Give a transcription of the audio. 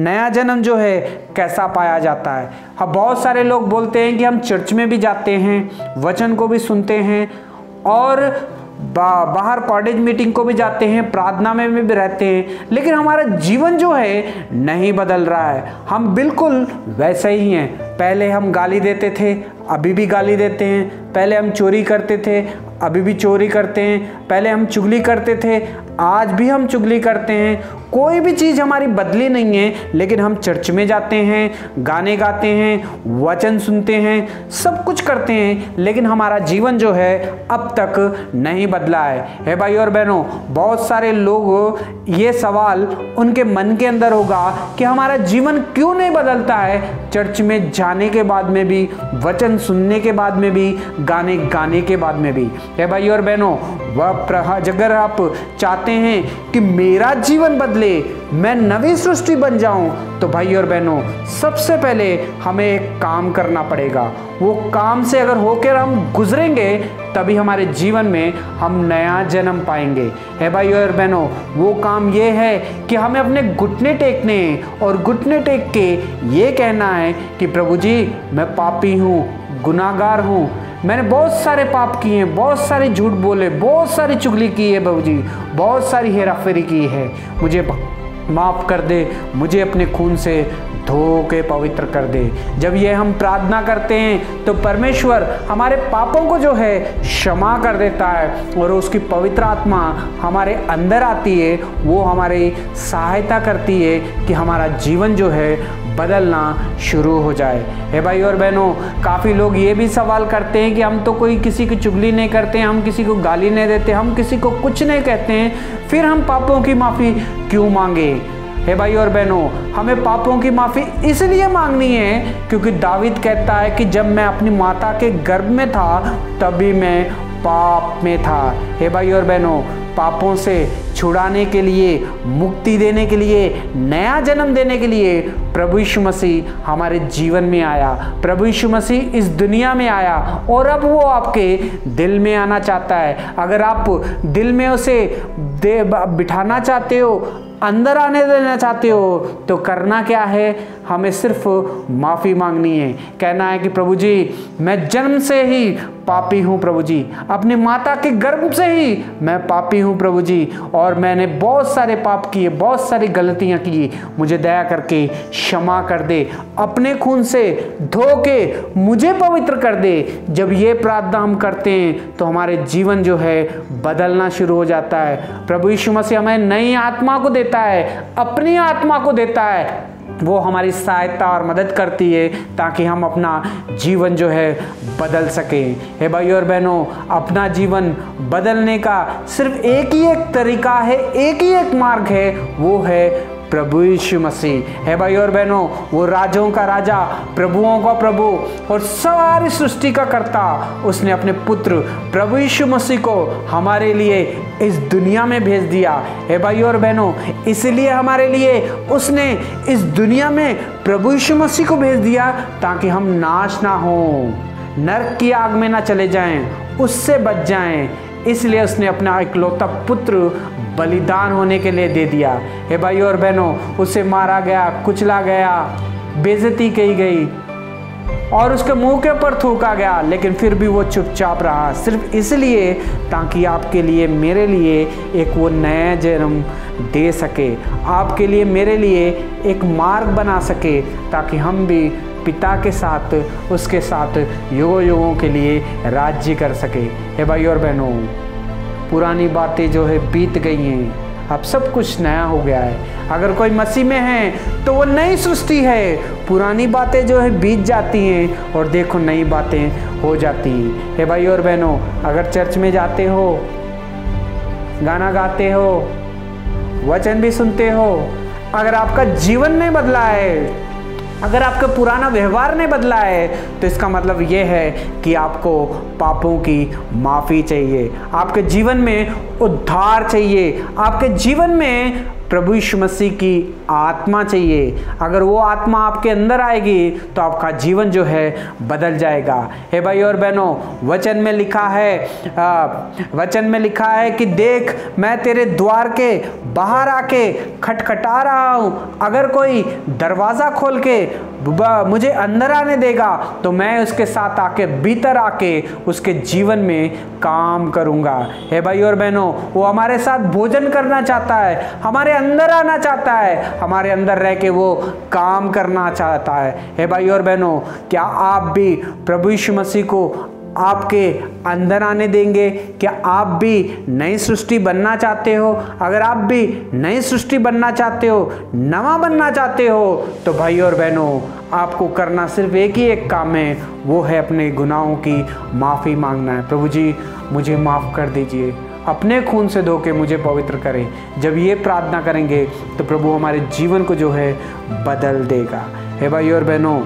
नया जन्म जो है कैसा पाया जाता है? अब बहुत सारे लोग बोलते हैं कि हम चर्च में भी जाते हैं वचन को भी सुनते हैं और बा, बाहर कॉलेज मीटिंग को भी जाते हैं प्रार्थना में भी रहते हैं लेकिन हमारा जीवन जो है नहीं बदल रहा है। हम बिल्कुल वैसे ही हैं। पहले हम गाली देते थे अभी भी गाली देते हैं। पहले हम चोरी करते थे, अभी भी चोरी करते हैं। पहले हम चुगली करते थे, आज भी हम चुगली करते हैं। कोई भी चीज़ हमारी बदली नहीं है, लेकिन हम चर्च में जाते हैं, गाने गाते हैं, वचन सुनते हैं, सब कुछ करते हैं। लेकिन हमारा जीवन जो है, अब तक नहीं बदला है। है भाई और बहनों, बहुत सारे लोग ये सवाल उनके मन के अंदर होगा कि हमारा जीवन क्यों नहीं बदलता है? चर्च में जाने के बाद में भी वचन सुनने के बाद में भी, गाने गाने के बाद में भी। है भाई और बहनों, वह अगर आप चाहते हैं कि मेरा जीवन बदले, मैं नवी सृष्टि बन जाऊँ तो भाई और बहनों, सबसे पहले हमें एक काम करना पड़ेगा। वो काम से अगर होकर हम गुजरेंगे, तभी हमारे जीवन में हम नया जन्म पाएँगे। है भाई और बहनों, वो काम ये है कि हमें अपने घुटने टेकने और घुटने टेक के ये कहना है कि प्रभु जी, मैं पापी हूँ गुनागार हूँ। मैंने बहुत सारे पाप किए हैं, बहुत सारे झूठ बोले, बहुत सारी चुगली की है बाबू जी बहुत सारी हेराफेरी की है। मुझे माफ़ कर दे, मुझे अपने खून से धो के पवित्र कर दे। जब ये हम प्रार्थना करते हैं तो परमेश्वर हमारे पापों को जो है क्षमा कर देता है और उसकी पवित्र आत्मा हमारे अंदर आती है, वो हमारी सहायता करती है कि हमारा जीवन जो है बदलना शुरू हो जाए। हे भाई और बहनों, काफ़ी लोग ये भी सवाल करते हैं कि हम तो कोई किसी की चुगली नहीं करते, हम किसी को गाली नहीं देते, हम किसी को कुछ नहीं कहते हैं, फिर हम पापों की माफ़ी क्यों मांगे? हे भाई और बहनों, हमें पापों की माफ़ी इसलिए मांगनी है क्योंकि दाविद कहता है कि जब मैं अपनी माता के गर्भ में था, तभी मैं पाप में था। हे भाई और बहनों, पापों से छुड़ाने के लिए, मुक्ति देने के लिए, नया जन्म देने के लिए प्रभु यीशु मसीह हमारे जीवन में आया। प्रभु यीशु मसीह इस दुनिया में आया और अब वो आपके दिल में आना चाहता है। अगर आप दिल में उसे दे, बिठाना चाहते हो, अंदर आने देना चाहते हो तो करना क्या है? हमें सिर्फ़ माफ़ी मांगनी है। कहना है कि प्रभु जी, मैं जन्म से ही पापी हूँ प्रभु जी। अपनी माता के गर्भ से ही मैं पापी हूँ प्रभु जी। और मैंने बहुत सारे पाप किए, बहुत सारी गलतियाँ की। मुझे दया करके क्षमा कर दे, अपने खून से धो के मुझे पवित्र कर दे। जब ये प्रार्थना हम करते हैं तो हमारे जीवन जो है, बदलना शुरू हो जाता है। प्रभु यीशु मसीह हमें नई आत्मा को देता है, अपनी आत्मा को देता है। वो हमारी सहायता और मदद करती है, ताकि हम अपना जीवन जो है, बदल सकें। हे भाई और बहनों, अपना जीवन बदलने का सिर्फ़ एक ही एक तरीका है, एक ही एक मार्ग है, वो है प्रभु यीशु मसीह। है भाई और बहनों, वो राजाओं का राजा, प्रभुओं का प्रभु और सारी सृष्टि का करता, उसने अपने पुत्र प्रभु यीशु मसीह को हमारे लिए इस दुनिया में भेज दिया। है भाई और बहनों, इसलिए हमारे लिए उसने इस दुनिया में प्रभु यीशु मसीह को भेज दिया ताकि हम नाश ना हो, नरक की आग में ना चले जाएँ, उससे बच जाएँ। इसलिए उसने अपना इकलौता पुत्र बलिदान होने के लिए दे दिया। हे भाई और बहनों, उसे मारा गया, कुचला गया बेजती की गई और उसके मुँह के ऊपर थूका गया, लेकिन फिर भी वो चुपचाप रहा। सिर्फ़ इसलिए ताकि आपके लिए, मेरे लिए एक वो नया जन्म दे सके। आपके लिए, मेरे लिए एक मार्ग बना सके ताकि हम भी पिता के साथ, उसके साथ युगों युगों के लिए राज्य कर सके। हे भाई और बहनों, पुरानी बातें जो है बीत गई हैं। अब सब कुछ नया हो गया है। अगर कोई मसीह में है तो वो नई सृष्टि है। पुरानी बातें जो है बीत जाती हैं और देखो नई बातें हो जाती हैं। हे भाई और बहनों, अगर चर्च में जाते हो, गाना गाते हो, वचन भी सुनते हो, अगर आपका जीवन नहीं बदला है अगर आपका पुराना व्यवहार नहीं बदला है तो इसका मतलब ये है कि आपको पापों की माफ़ी चाहिए, आपके जीवन में उद्धार चाहिए, आपके जीवन में प्रभु यीशु मसीह की आत्मा चाहिए। अगर वो आत्मा आपके अंदर आएगी तो आपका जीवन जो है बदल जाएगा। हे भाई और बहनों, वचन में लिखा है वचन में लिखा है कि देख, मैं तेरे द्वार के बाहर आके खटखटा रहा हूँ। अगर कोई दरवाज़ा खोल के मुझे अंदर आने देगा। तो मैं उसके साथ आके, भीतर आके उसके जीवन में काम करूँगा। हे भाई और बहनों, वो हमारे साथ भोजन करना चाहता है, हमारे अंदर आना चाहता है, हमारे अंदर रह के वो काम करना चाहता है। हे भाई और बहनों, क्या आप भी प्रभु यीशु मसीह को आपके अंदर आने देंगे क्या आप भी नई सृष्टि बनना चाहते हो। अगर आप भी नई सृष्टि बनना चाहते हो, नवा बनना चाहते हो तो भाई और बहनों, आपको करना सिर्फ़ एक ही एक काम है, वो है अपने गुनाहों की माफ़ी मांगना है। प्रभु जी, मुझे माफ़ कर दीजिए। अपने खून से धो के मुझे पवित्र करें। जब ये प्रार्थना करेंगे तो प्रभु हमारे जीवन को जो है बदल देगा। हे भाई और बहनों